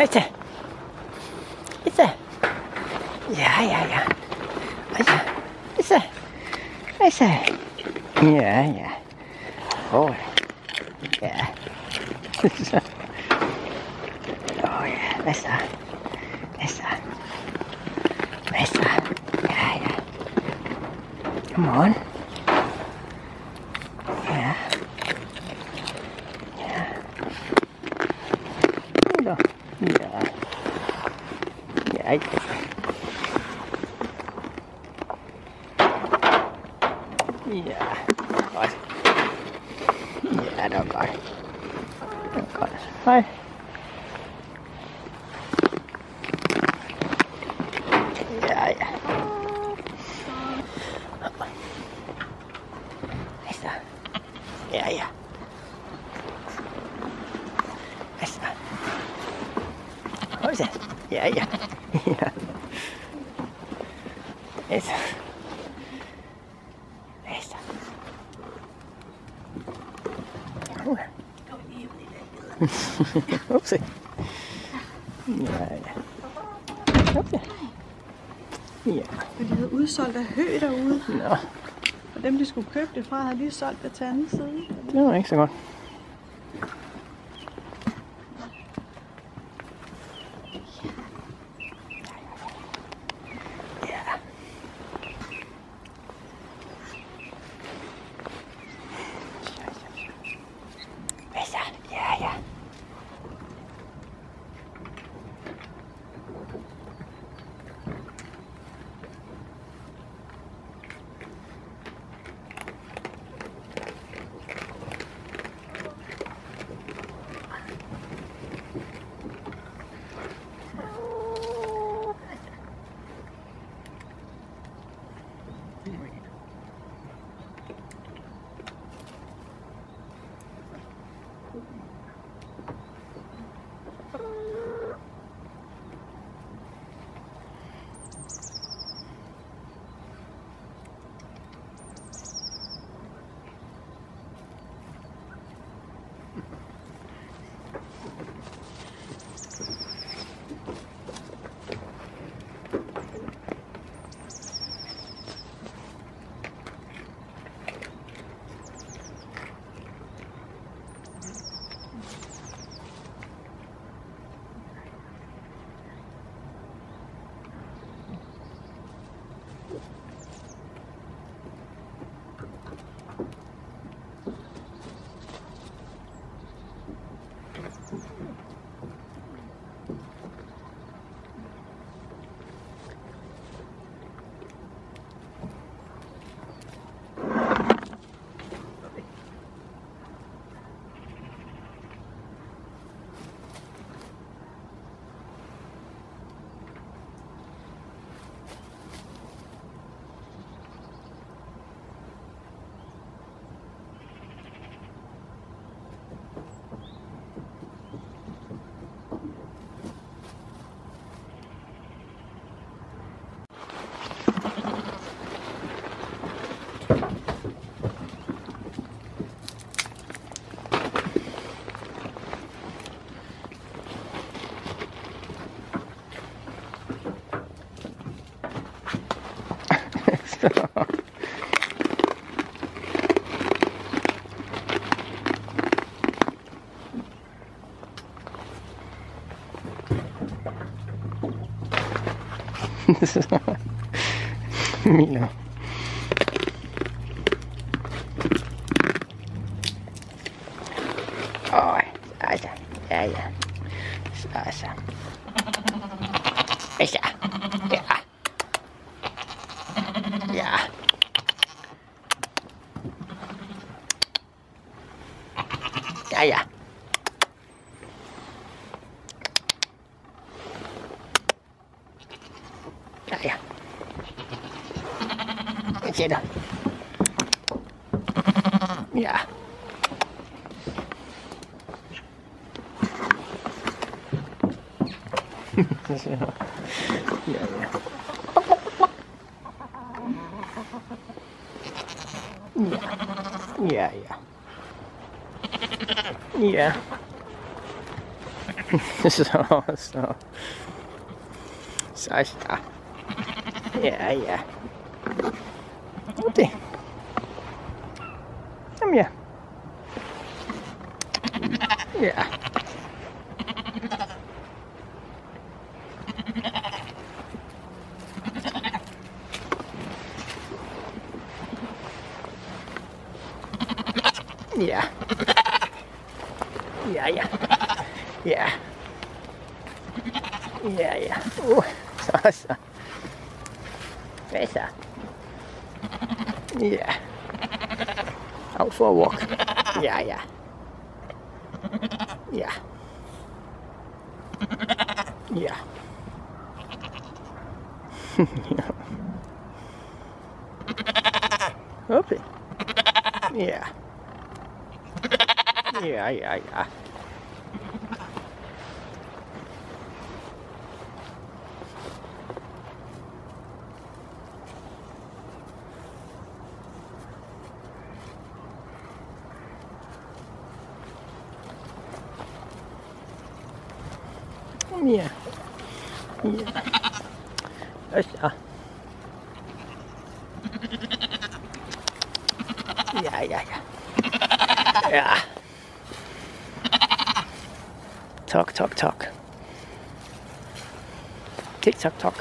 Bitte. Bitte. Ja, ja, ja. Bitte. Bitte. Bitte. Ja, ja. Oh. Ja. oh ja, besser. Besser. Besser. Ja, ja. Come on. いやいや。いや。いや。Skulle købe det fra, har lige solgt det til anden side. det var ikke så godt. Milo. Oj, altså, ja, ja. Så, altså. Altså, ja. Ja. Ja, ja. Ja, ja. Jeg sætter. Ja. Så. ja, ja. Yeah, yeah. så, så. Så, så. Ja, ja. Det. Jamen ja. Ja. Ja. Ja, ja. Ja. Ja, ja. Uh, Hvad så? Ja. Out for a walk. Ja, ja. Ja. Ja. Okay. Ja. Ja, ja, ja. Ja. Ja. Össa. Ja, ja, ja. Ja. Talk, talk, talk. Tick, tock, tock.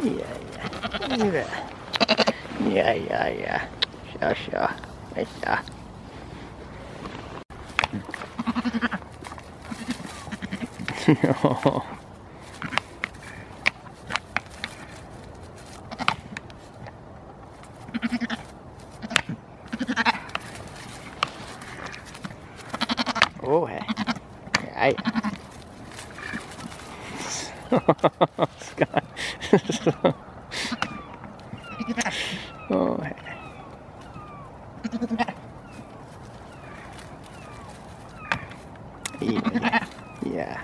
Ja, ja. Ja. Ja, ja, ja. Så, så. Össa. Ja. Åh, ja. Ja, ja. Åh, ja. Ja. Ja.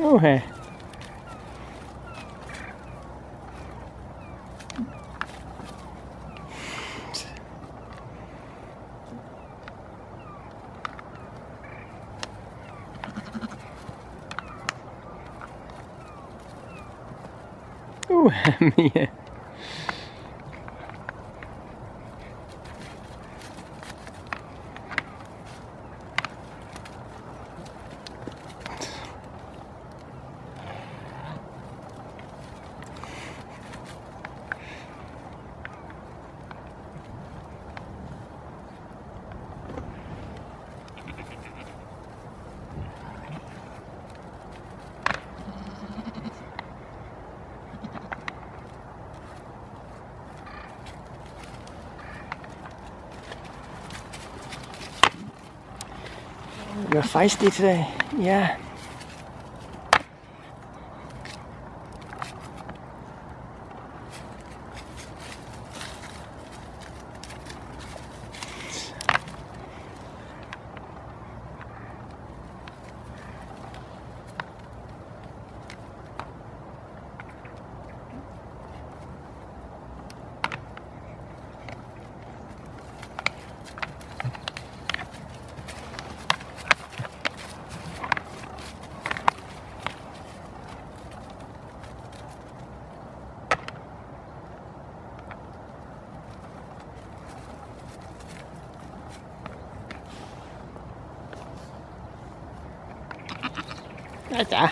Åh, ja. 没。You're feisty today. Yeah. นะจ๊ะ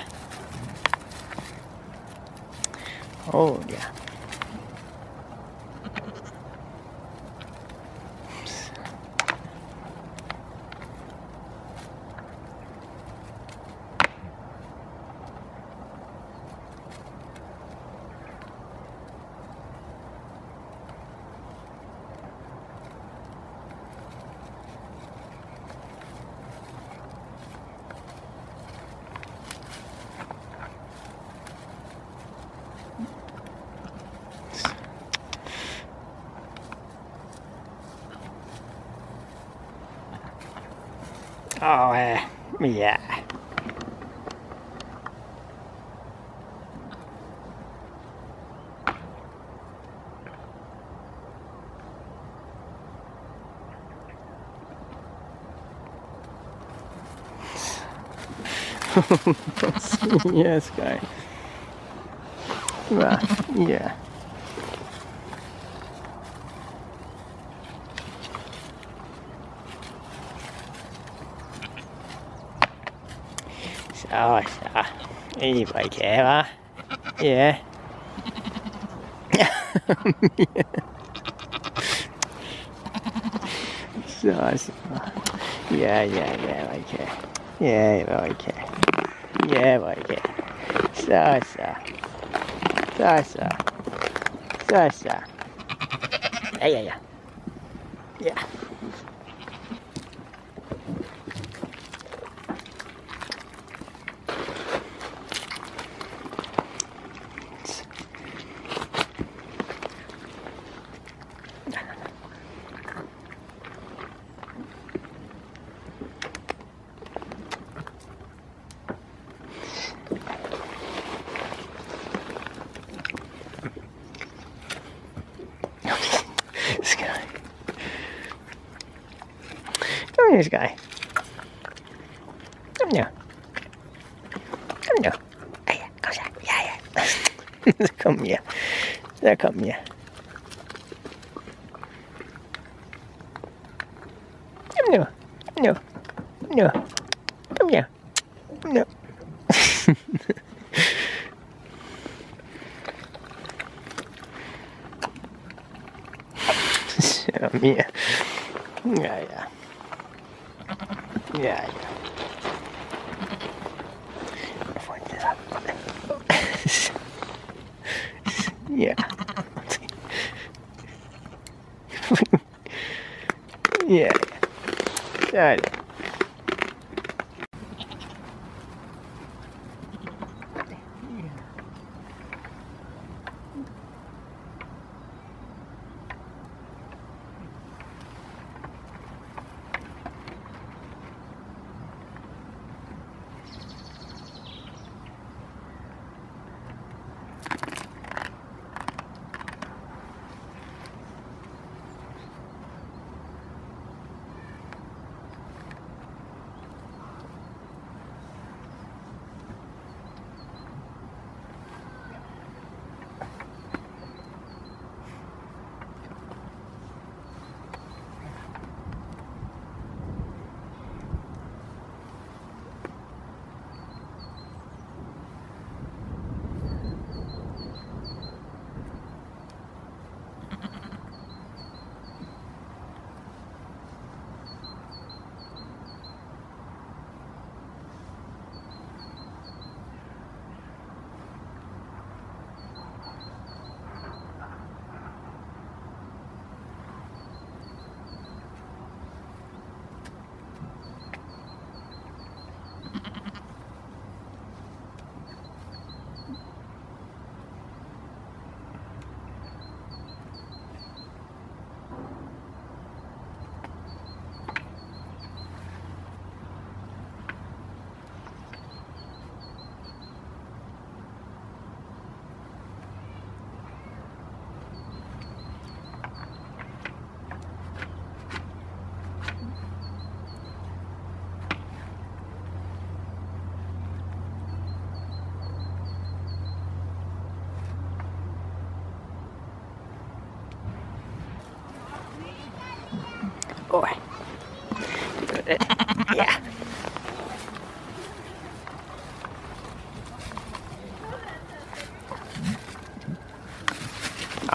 Oh, uh, yeah. yes, guy. Right, yeah. Så, så. I var kære. Ja. så, så. Ja, ja, ja, okay. Ja, okay. Ja, okay. Så, så. Så, så. Så, så. Yeah, yeah, ja. Ja. Come now. Come now. Hey, come here. Yeah, yeah. come here. There, come here. Come now. No. No. Come here. No. yeah, yeah. Yeah, yeah. Yeah, yeah. Ja. yeah. ja. Ja,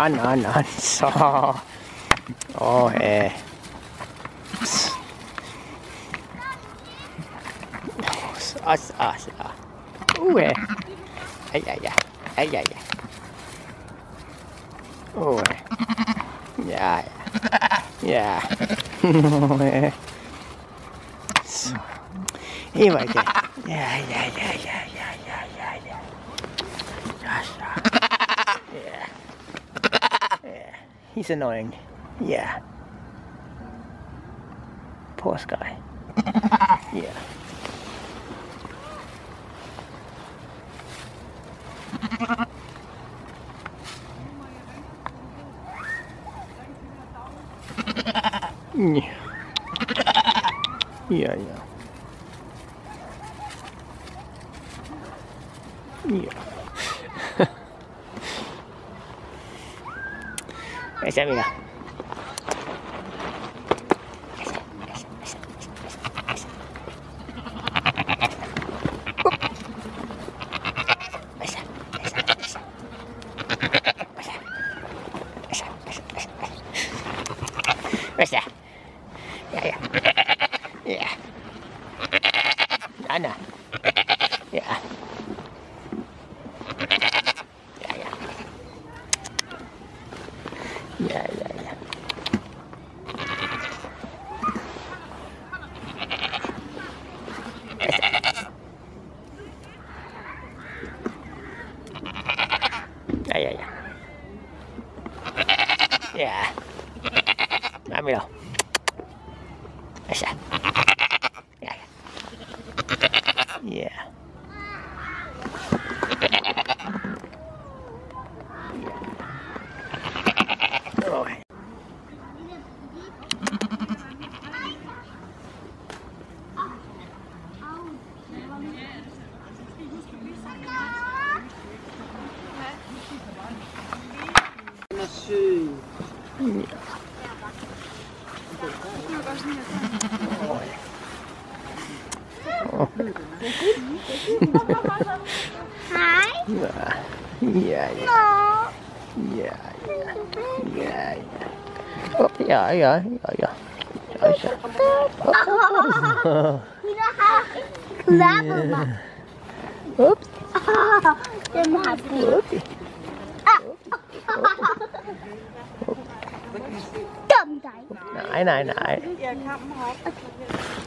An, an, an. Så. Åh, eh. Så, så, så. Uh. Aj, aj, aj. Aj, aj, aj. Oh, eh. Ja, ja. Ja. Eh. Så. Det var det. Ja, ja, ja, ja, ja, ja, ja, ja. Ja, så. Yeah. Yeah. He's annoying. Yeah. Poor guy. Yeah. Ja. ゃみが。rồi rồi rồi rồi rồi rồi Oops. Didn't happen. Nãy nãy nãy.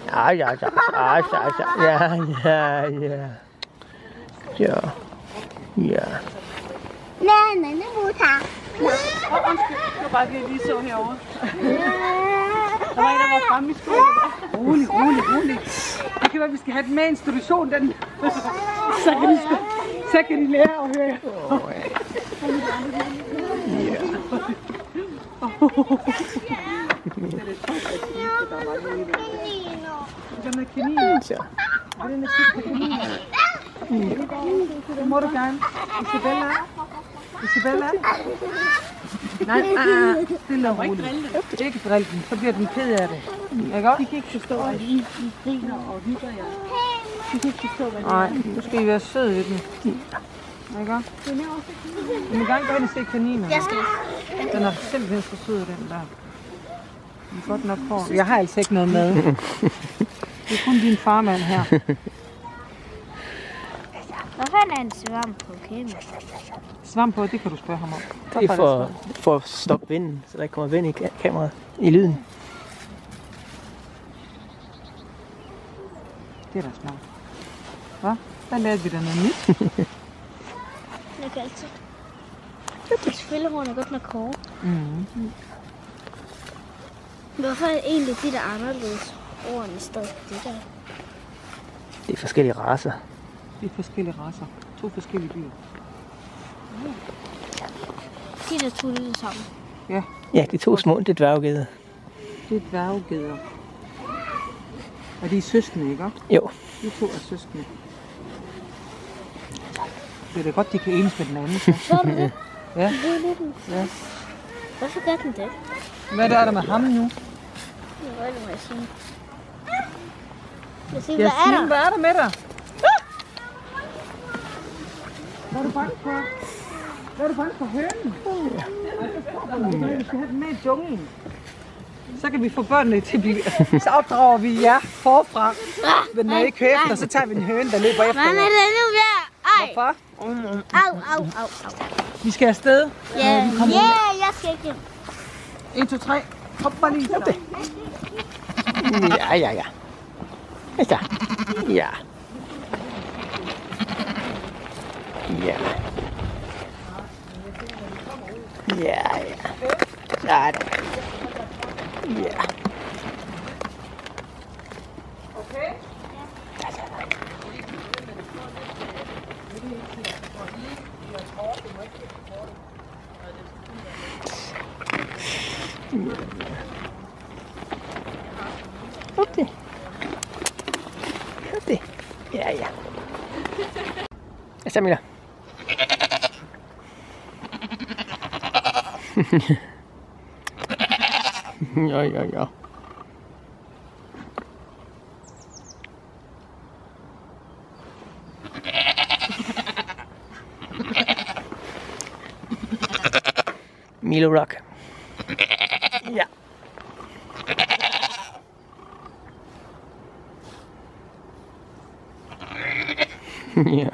Ở giờ sợ ở sợ sợ dạ dạ dạ. chưa Dạ. Nè, nãy nó mua thằng. Ja. Ja. Ja. Åh, undskyld. Det var bare det, jeg lige så herovre. Der var en, der var fremme i skolen. Rolig, rolig, rolig. Det kan være, vi skal have den med institution, den. Så kan de, så kan de lære at høre. Oh, ja. Ja. Den er kanin. Så. Den er kigge på kaninen. Det må du gerne. Isabella. Isabella. Nej, nej, nej. Stille og roligt. Ikke drille den, så bliver den ked af det. Ikke også? De kan ikke forstå, at I, I griner og hygger jer. De kan ikke forstå, hvad det Nej, nu skal I være søde ved den. Ikke også? Du må gerne gå hen og se kaninen. Jeg skal. Den er simpelthen så sød, den der. Den er godt nok hård. Jeg har altså ikke noget med. Det er kun din farmand her. Hvad fanden er en svamp på kæmpe? Svamp på, det kan du spørge ham om. Det er for, for at stoppe vinden, så der ikke kommer vind i ka- kameraet, i lyden. Det er da smart. Hvad? Der lærte vi da noget nyt. Jeg kan altid. Spillerhorn er godt nok hårde. Mm. Hvorfor er egentlig de der anderledes ord i stedet for det der? Det er forskellige raser. Det er forskellige raser. To forskellige dyr. De der to lyder sammen. Ja, de to små, det er dværggede. Det er dværggeder. Og de er søskende, ikke? Jo, De to er søskende. Det er da godt, de kan enes med den anden. Så. Er det. Ja. Er. Ja. Hvorfor gør den det? Hvad er der med ham nu? Hvad er det, må jeg sige? Jeg siger, Jeg hvad er der? hvad er der med dig? Hvad er du bange for? Hvad er du bange for hønen? Ja. Vi skal have den med i junglen. Så kan vi få børnene til at blive... Så opdrager vi jer forfra. Men når I ikke hører efter, så tager vi en høne, der løber efter Hvad jer. det nu, der? Ej! Hvorfor? Au, au, au, au. Vi skal afsted. Ja, ja, jeg skal ikke hjem. 1, 2, 3. Hop bare lige. Så. ja, ja, ja. Altså, ja. Ja. Yeah, yeah. Got it. Yeah. Yeah. Okay. Okay. Yeah, yeah. Mira. ja, ja, ja. Milo Rock. Ja. ja.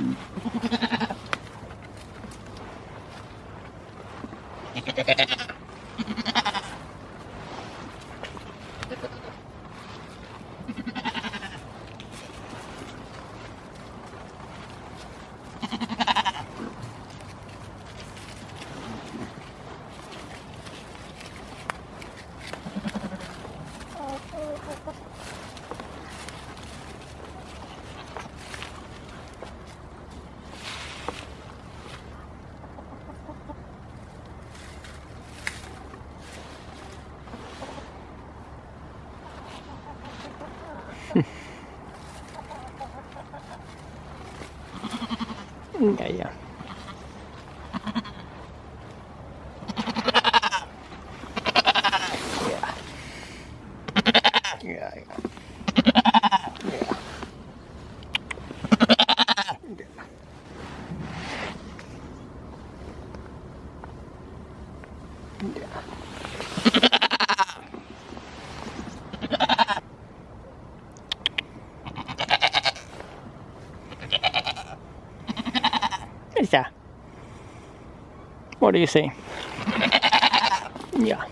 Ha ha ha ha. みたいじゃん。What do you see? Yeah.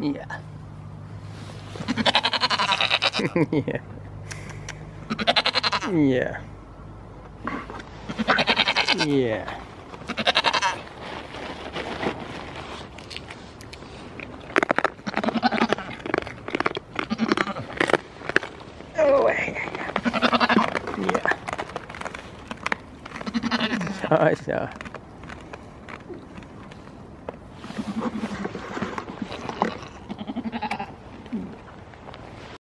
Yeah. yeah. Yeah. Yeah.